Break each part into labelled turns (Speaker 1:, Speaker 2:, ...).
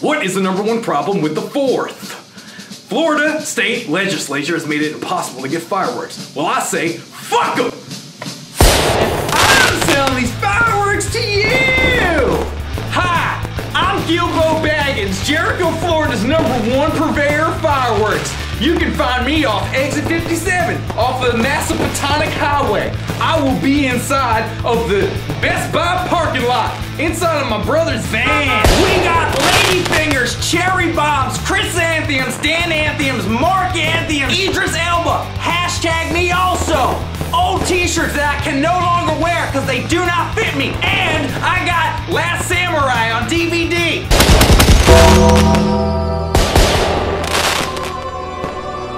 Speaker 1: What is the number one problem with the 4th? Florida state legislature has made it impossible to get fireworks. Well, I say, fuck them! I'm selling these fireworks to you! Hi, I'm Gilbo Baggins, Jericho, Florida's number one purveyor of fireworks. You can find me off exit 57, off the Massapetonic Highway. I will be inside of the Best Buy parking inside of my brother's van. We got Lady Fingers, Cherry Bombs, Chris Anthems, Dan Anthems, Mark Anthems, Idris Elba. Hashtag me also. Old t-shirts that I can no longer wear because they do not fit me. And I got Last Samurai on DVD.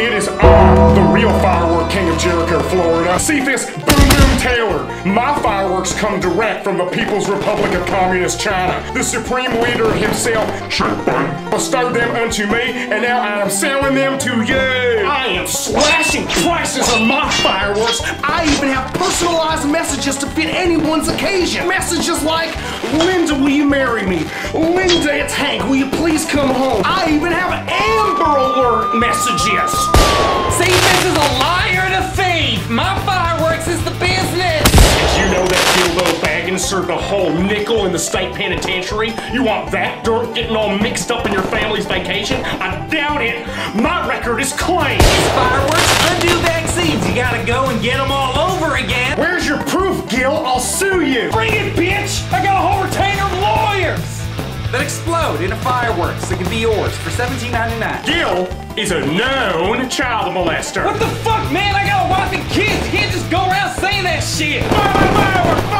Speaker 2: It is I, the real firework king of Jericho, Florida. Cephas Boom Boom Taylor. My fireworks come direct from the People's Republic of Communist China. The supreme leader himself, Sherpa, bestowed them unto me, and now I am selling them to you. I am slashing prices on my fireworks. I even have personalized messages to fit anyone's occasion. Messages like, Linda, will you marry me? Linda, it's Hank, will you please come Served a whole nickel in the state penitentiary? You want that dirt getting all mixed up in your family's vacation? I doubt it. My record is clean.
Speaker 1: Fireworks, undo vaccines. You gotta go and get them all over again.
Speaker 2: Where's your proof, Gil? I'll sue you.
Speaker 1: Bring it, bitch! I got a whole retainer of lawyers that explode into fireworks that can be yours for $17.99.
Speaker 2: Gil is a known child molester.
Speaker 1: What the fuck, man? I got a wife and kids. You can't just go around saying that shit.
Speaker 2: Buy my fireworks!